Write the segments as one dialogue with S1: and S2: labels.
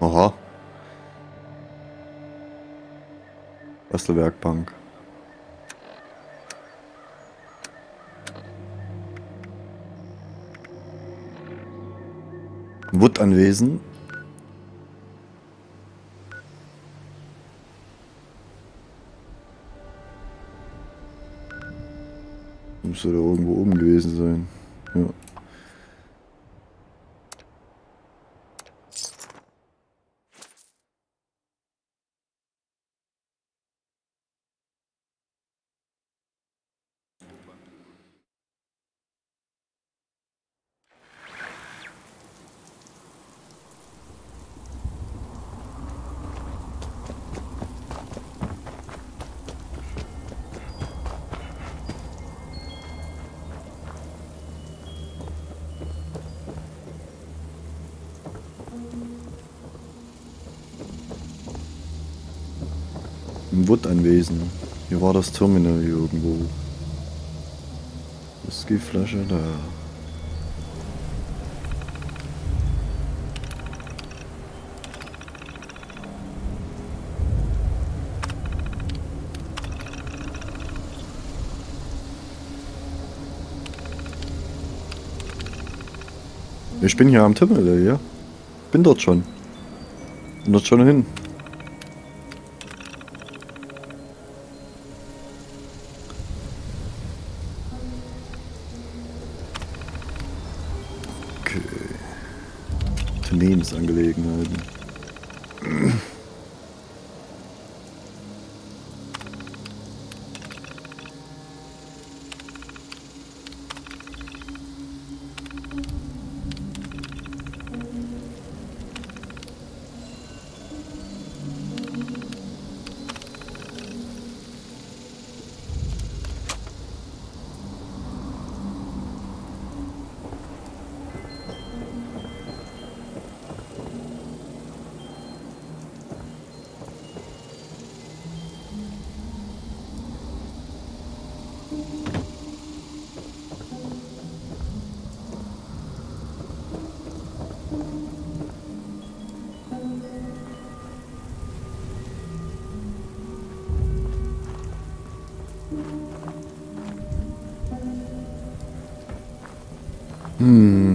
S1: Aha. Erste Werkbank. Wood-Anwesen. Müsste da irgendwo oben gewesen sein. Im Wood-Anwesen. Hier war das Terminal hier irgendwo. Whiskyflasche da. Ich bin hier am Terminal, ja? Bin dort schon. Bin dort schon hin. Hm.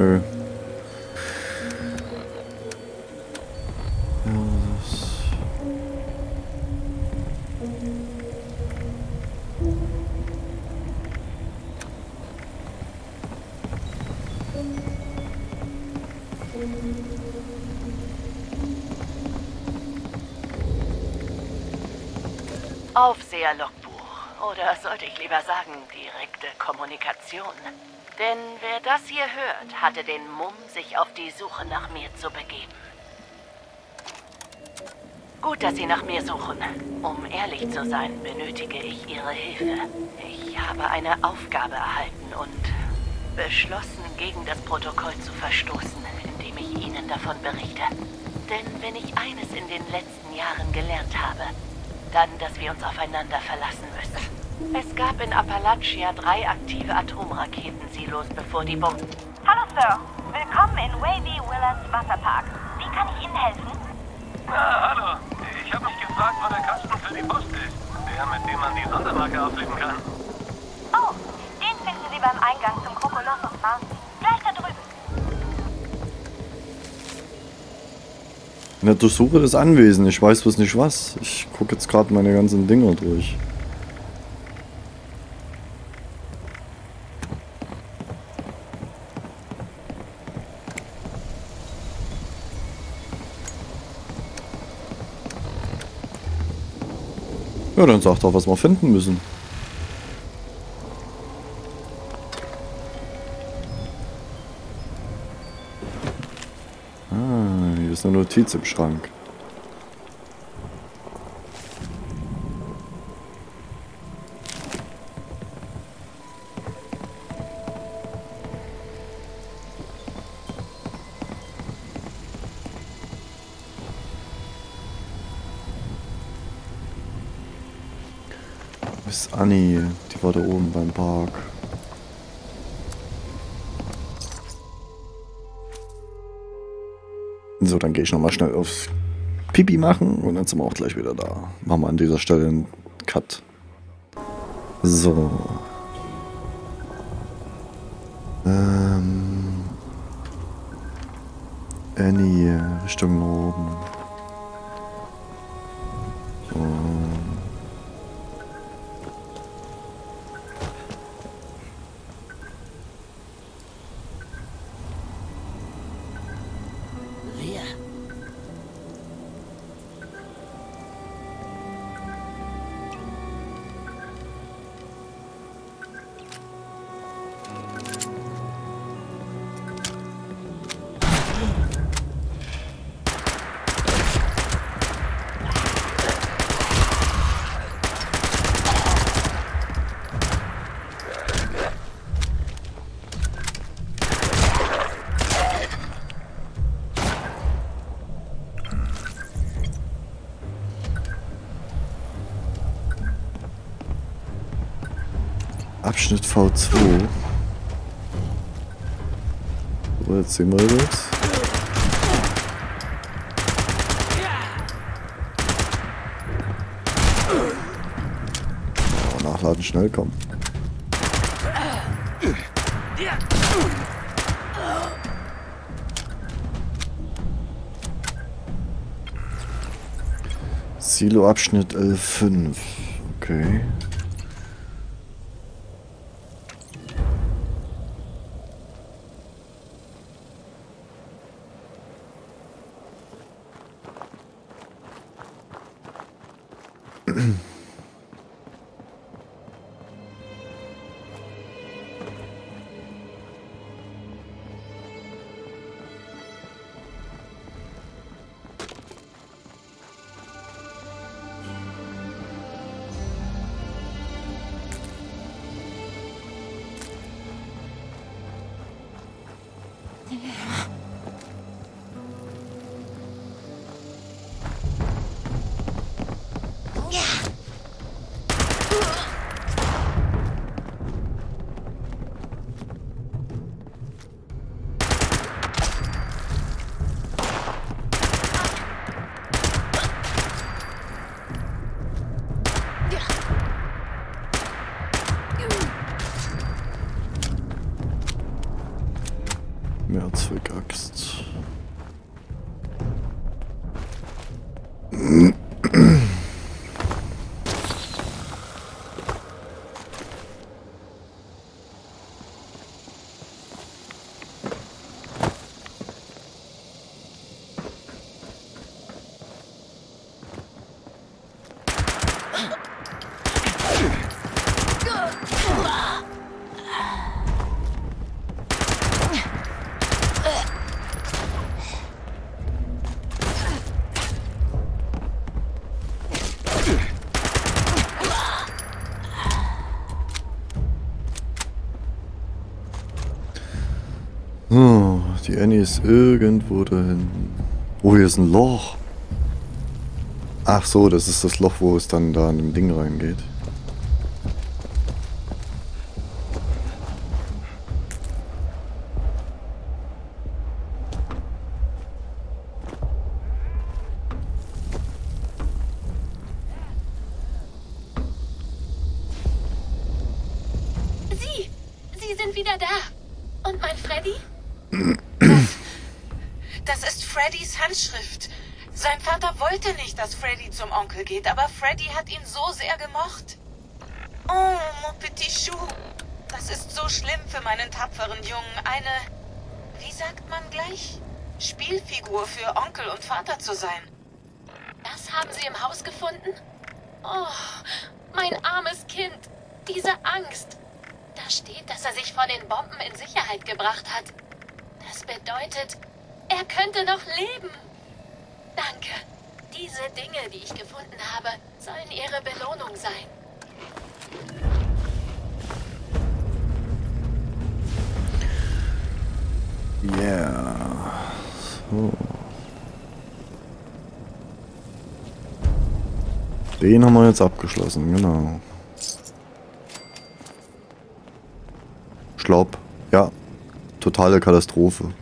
S1: Das-
S2: Aufseherlogbuch. Oder sollte ich lieber sagen, direkte Kommunikation. Denn wer das hier hört, hatte den Mumm, sich auf die Suche nach mir zu begeben. Gut, dass Sie nach mir suchen. Um ehrlich zu sein, benötige ich Ihre Hilfe. Ich habe eine Aufgabe erhalten und beschlossen, gegen das Protokoll zu verstoßen, indem ich Ihnen davon berichte. Denn wenn ich eines in den letzten Jahren gelernt habe, dann, dass wir uns aufeinander verlassen müssen. Es gab in Appalachia drei aktive Atomraketensilos, bevor die Bomben...
S3: Hallo Sir, willkommen in Wavy Willers Wasserpark. Wie kann ich Ihnen helfen?
S4: Ah, hallo. Ich habe mich gefragt, wo der Kasten für die Post ist. Fernseher, mit dem man die Sondermarke auflegen kann.
S3: Oh, den finden Sie beim Eingang zum Krokolossus Mountain. Gleich da drüben.
S1: Na, durchsuche das Anwesen. Ich weiß bloß nicht was. Ich gucke jetzt gerade meine ganzen Dinger durch. Ja, dann sagt doch, was wir finden müssen. Ah, hier ist eine Notiz im Schrank. Ist Annie? Die war da oben beim Park. So, dann gehe ich nochmal schnell aufs Pipi machen und dann sind wir auch gleich wieder da. Machen wir an dieser Stelle einen Cut. So. Ähm. Annie, Richtung Norden. Abschnitt V2. So, jetzt sehen wir das. Oh, nachladen schnell kommen. Silo Abschnitt L5. Okay. Die Annie ist irgendwo da hinten. Oh, hier ist ein Loch. Ach so, das ist das Loch, wo es dann da in dem Ding reingeht.
S5: sind wieder da. Und mein Freddy? Das, das ist Freddys Handschrift. Sein Vater wollte nicht, dass Freddy zum Onkel geht, aber Freddy hat ihn so sehr gemocht. Oh, mon petit chou. Das ist so schlimm für meinen tapferen Jungen. Eine, wie sagt man gleich? Spielfigur für Onkel und Vater zu sein. Das haben Sie im Haus gefunden? Oh, mein armes Kind. Diese Angst. Da steht, dass er sich vor den Bomben in Sicherheit gebracht hat. Das bedeutet, er könnte noch leben. Diese Dinge, die ich gefunden habe, sollen Ihre Belohnung sein.
S1: Yeah. So. Den haben wir jetzt abgeschlossen, genau. Schlopp. Ja. Totale Katastrophe.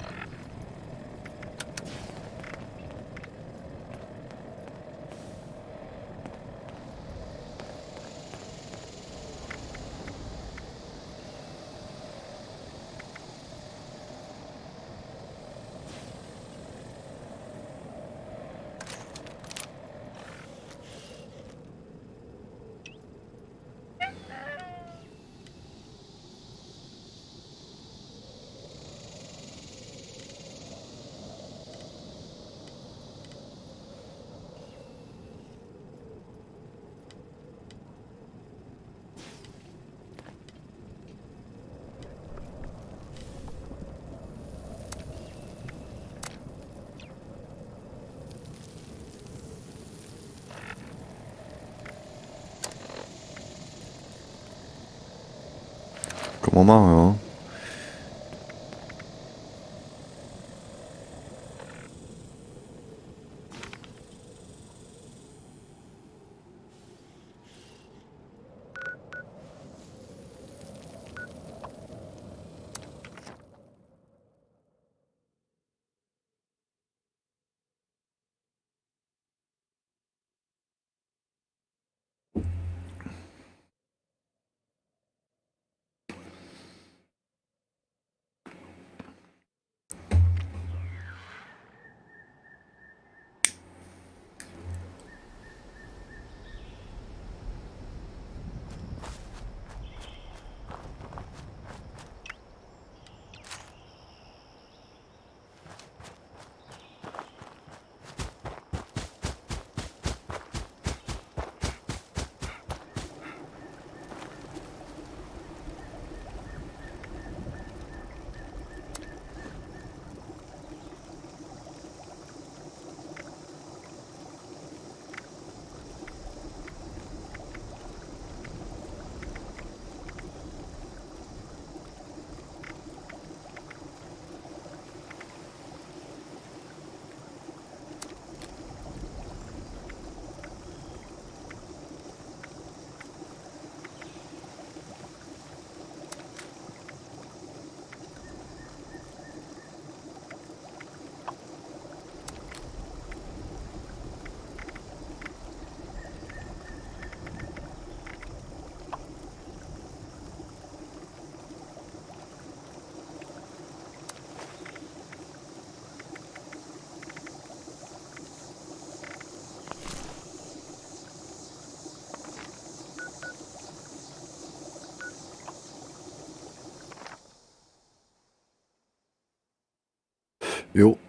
S1: Können wir machen, ja. Jo.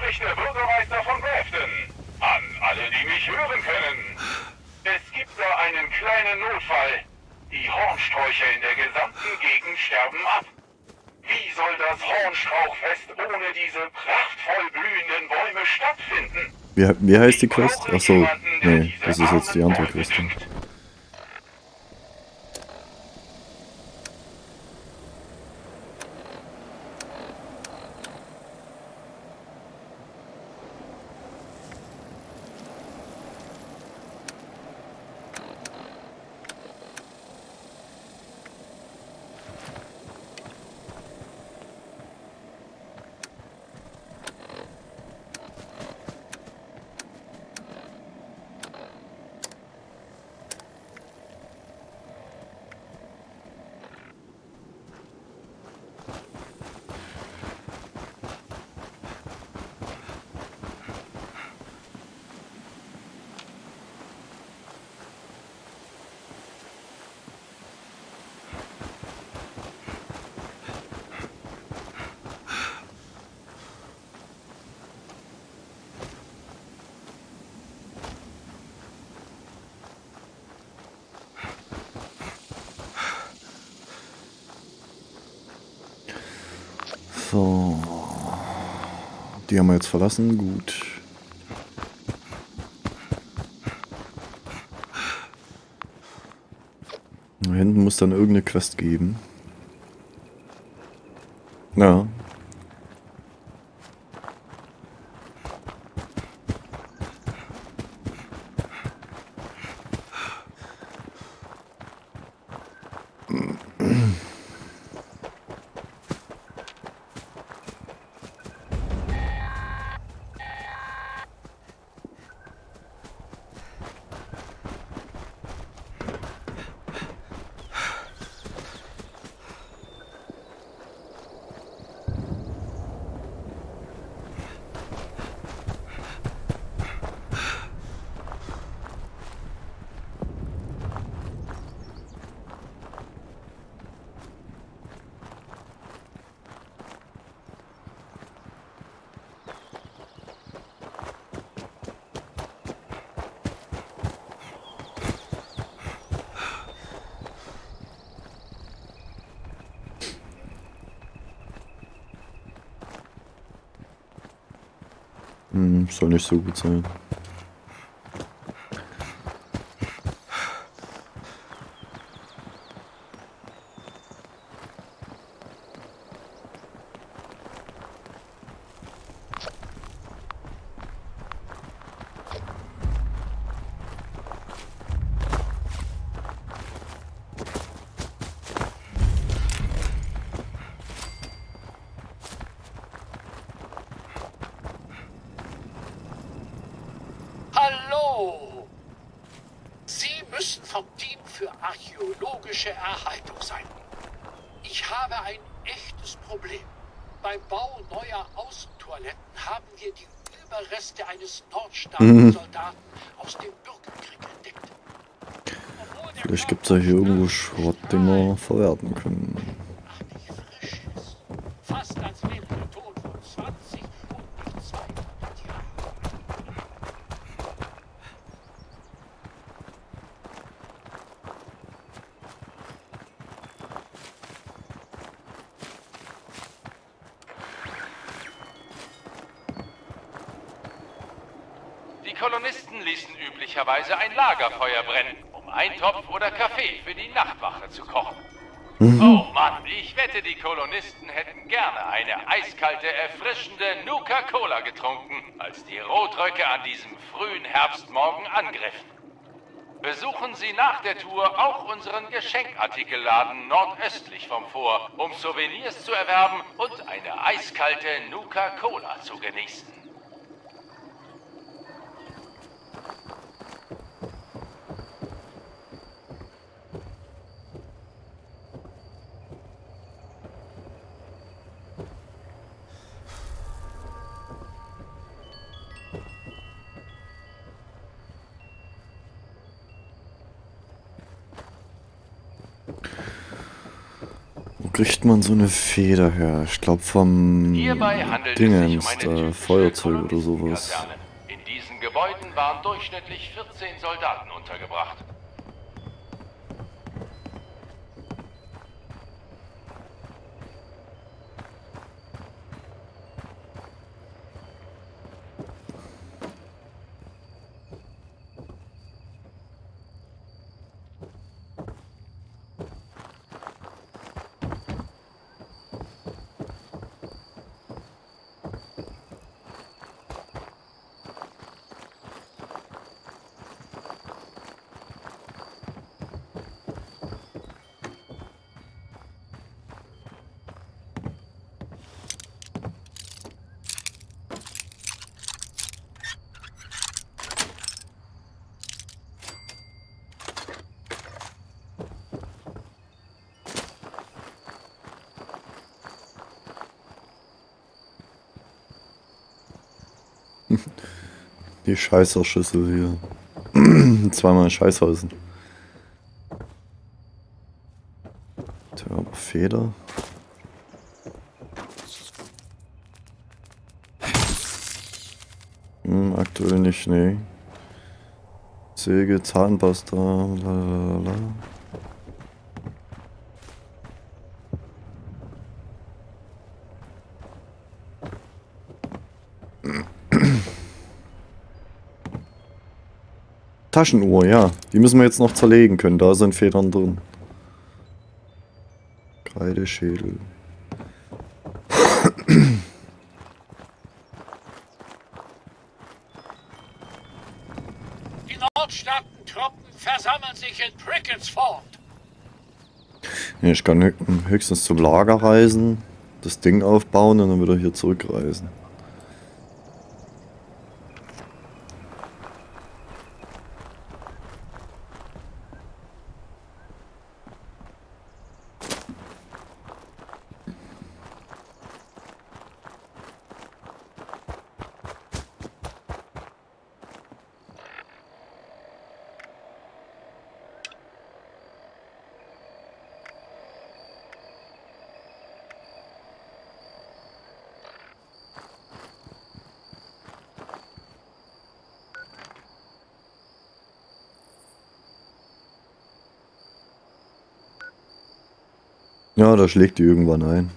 S6: Spricht der Bürgermeister von Grafton. An alle, die mich hören können. Es gibt da einen kleinen Notfall. Die Hornsträucher in der gesamten Gegend sterben ab. Wie soll das Hornstrauchfest ohne diese prachtvoll blühenden Bäume stattfinden?
S1: Wie, wie heißt die Quest? Achso, nee, das ist jetzt die andere Quest.
S6: düngt.
S1: So. Die haben wir jetzt verlassen. Gut. Da hinten muss dann irgendeine Quest geben. Ja. Hm, soll nicht so gut sein.
S7: Hallo! Sie müssen vom Team für archäologische Erhaltung sein. Ich habe ein echtes Problem. Beim Bau neuer Außentoiletten haben wir die Überreste eines Nordstaaten-Soldaten aus dem Bürgerkrieg entdeckt.
S1: Vielleicht gibt es ja hier irgendwo Schrott, den wir verwerten können.
S7: noch nicht frisch ist. Fast als wäre der Tod von 20 und nicht 200 Jahren.
S4: Die Kolonisten ließen üblicherweise ein Lagerfeuer brennen, um Eintopf oder Kaffee für die Nachtwache zu kochen. Oh Mann, ich wette, die Kolonisten hätten gerne eine eiskalte, erfrischende Nuka-Cola getrunken, als die Rotröcke an diesem frühen Herbstmorgen angriffen. Besuchen Sie nach der Tour auch unseren Geschenkartikelladen nordöstlich vom Vor, um Souvenirs zu erwerben und eine eiskalte Nuka-Cola zu genießen.
S1: Kriegt man so eine Feder her? Ich glaube vom Dingens,
S4: um typische
S1: Feuerzeug oder sowas.
S4: In diesen Gebäuden waren durchschnittlich 14 Soldaten untergebracht.
S1: Die Scheißerschüssel hier. Zweimal Scheißhausen. Tja, Feder. Hm, aktuell nicht, nee. Säge, Zahnpasta, lalala. Taschenuhr, ja. Die müssen wir jetzt noch zerlegen können. Da sind Federn drin. Kreideschädel.
S7: Die Nordstaatentruppen versammeln sich in Prickets Fort.
S1: Ja, ich kann hö- höchstens zum Lager reisen, das Ding aufbauen und dann wieder hier zurückreisen. Da schlägt die irgendwann ein.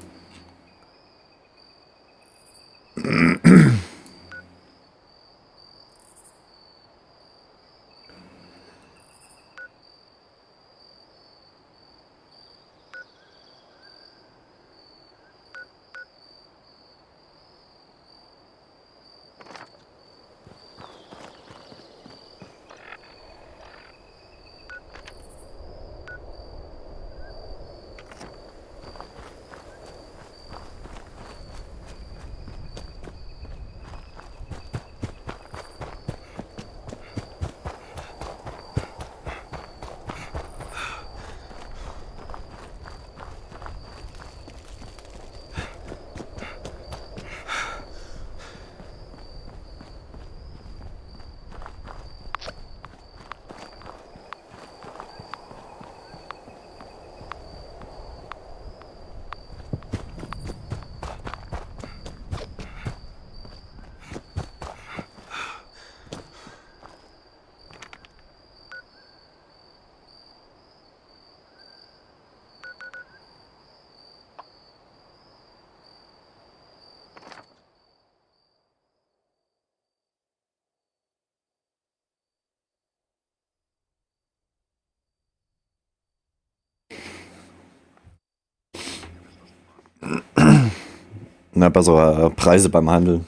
S1: Na, bessere Preise beim Handel.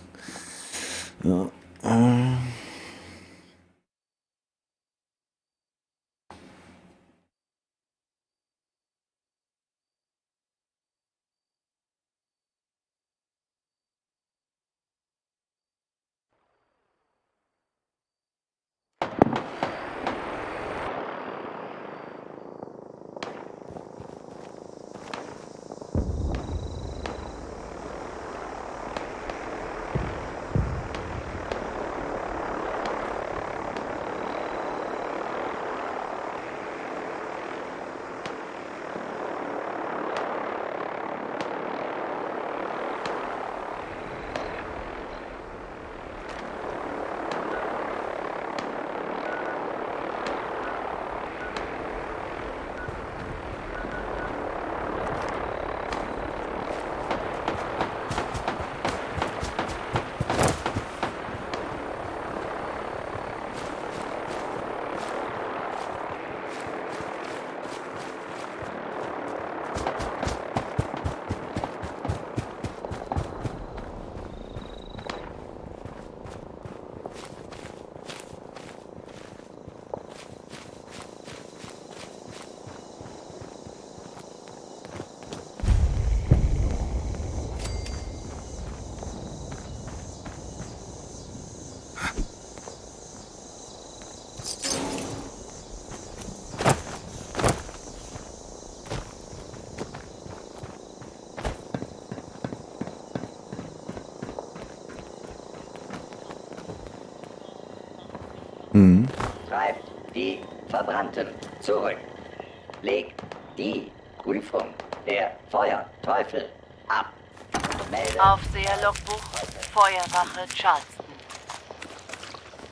S1: Ja.
S8: Die Verbrannten zurück. Legt die Prüfung der Feuerteufel ab. Melde
S2: Aufseher-Logbuch, Feuerwache Charleston.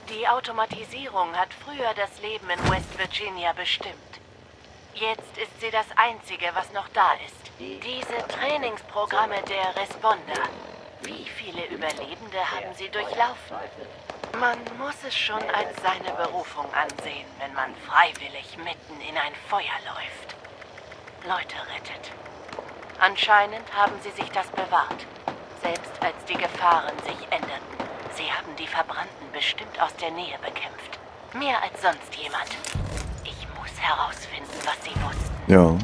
S2: Die Automatisierung hat früher das Leben in West Virginia bestimmt. Jetzt ist sie das Einzige, was noch da ist. Diese Trainingsprogramme der Responder. Wie viele Überlebende haben sie durchlaufen? Man muss es schon als seine Berufung ansehen, wenn man freiwillig mitten in ein Feuer läuft. Leute rettet. Anscheinend haben sie sich das bewahrt. Selbst als die Gefahren sich änderten. Sie haben die Verbrannten bestimmt aus der Nähe bekämpft. Mehr als sonst jemand. Ich muss herausfinden, was sie wussten.
S1: Ja.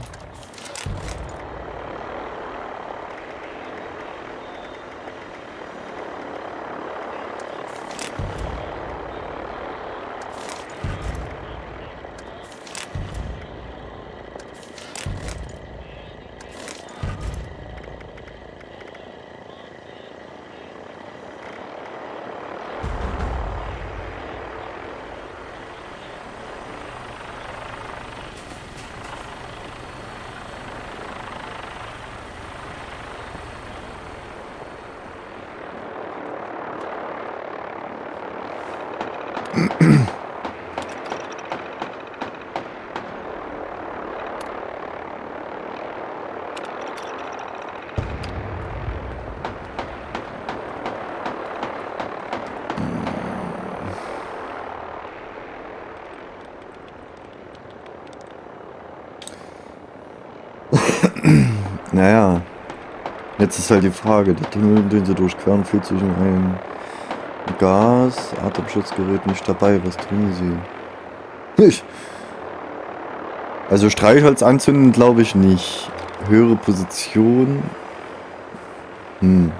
S1: Naja. Jetzt ist halt die Frage, der Tunnel, den sie durchqueren, führt sich in ein Gas, Atemschutzgerät nicht dabei. Was tun sie? Nicht. Also Streichholz anzünden glaube ich nicht. Höhere Position. Hm.